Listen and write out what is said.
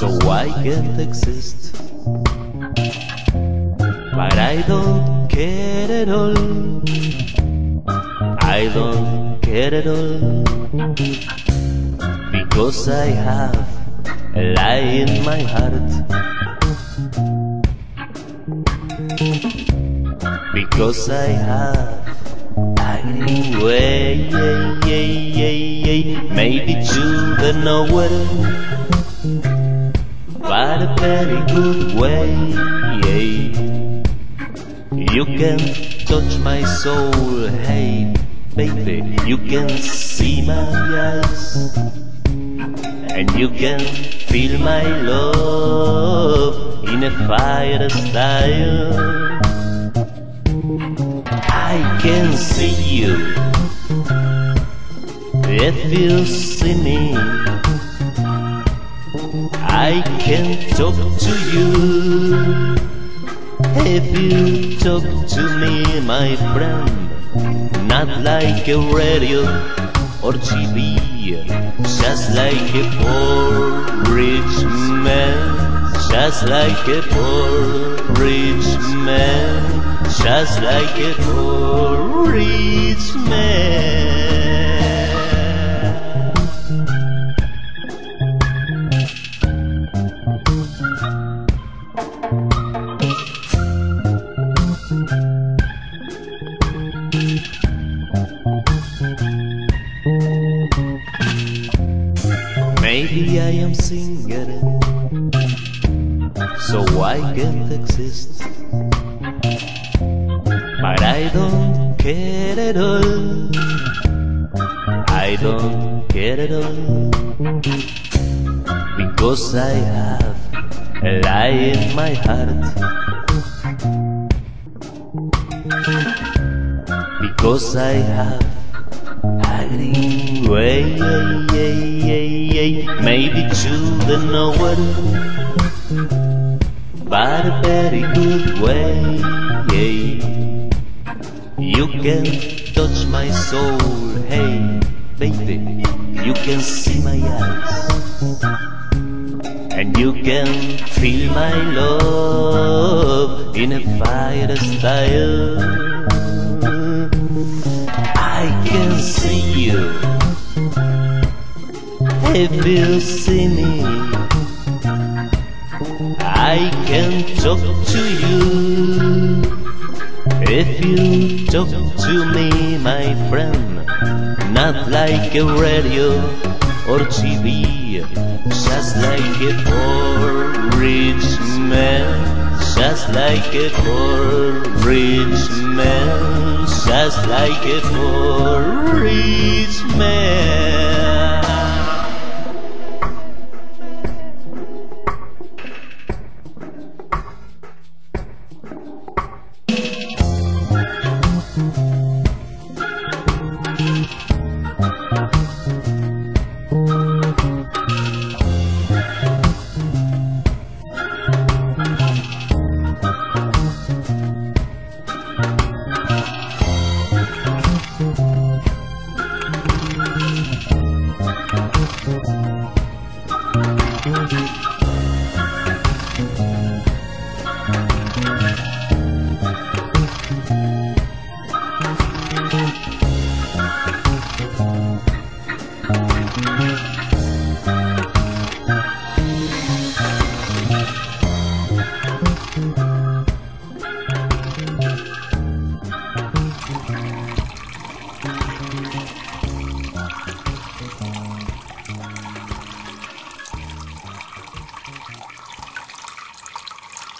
so I can't exist. But I don't care at all. I don't care at all. Because I have a lie in my heart. Because I have Anyway, yeah, yeah, yeah, yeah. maybe to the nowhere, but a very good way. Yeah. You can touch my soul, hey, baby, you can see my eyes, and you can feel my love in a fire style. I can see you if you see me. I can talk to you if you talk to me, my friend. Not like a radio or TV, just like a poor rich man, just like a poor rich man just like a poor rich man. So I can't exist. But I don't care at all. I don't care at all. Because I have a lie in my heart. Because I have green way, maybe to the nowhere, but a very good way. You can touch my soul, hey baby, you can see my eyes, and you can feel my love in a fire style. I can see you if you see me. I can talk to you if you talk to me, my friend, not like a radio or TV, just like a poor rich man, just like a poor rich man, just like a poor rich man.